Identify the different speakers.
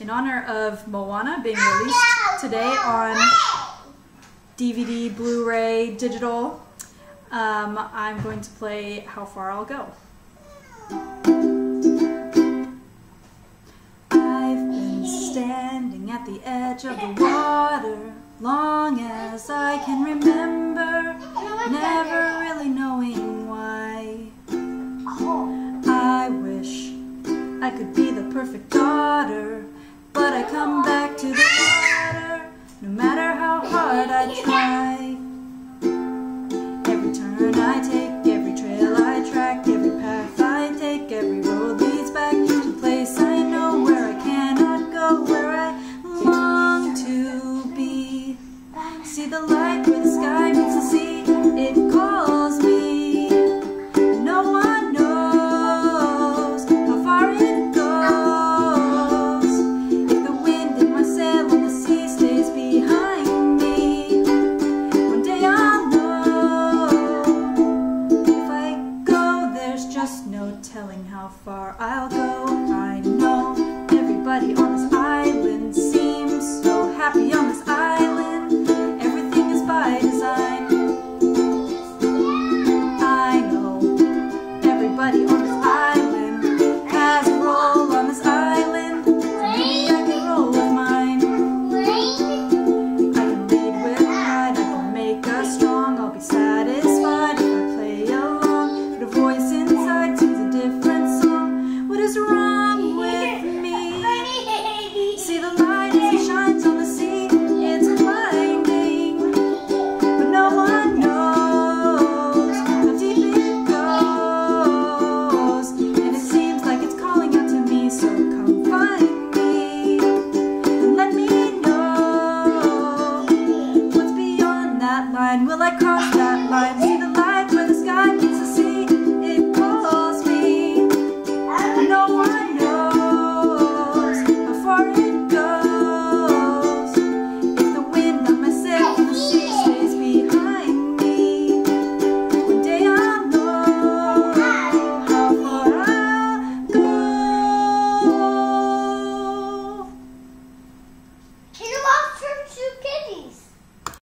Speaker 1: in honor of Moana being released today on DVD, Blu-ray, digital, um, I'm going to play How Far I'll Go. I've been standing at the edge of the water long as I can remember, never really knowing why. I wish I could be the perfect daughter, but I come back to the water no matter how hard I try. Every turn I take, telling how far I'll go. I know everybody on this island that line. Will I cross that line? See the light where the sky meets